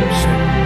也是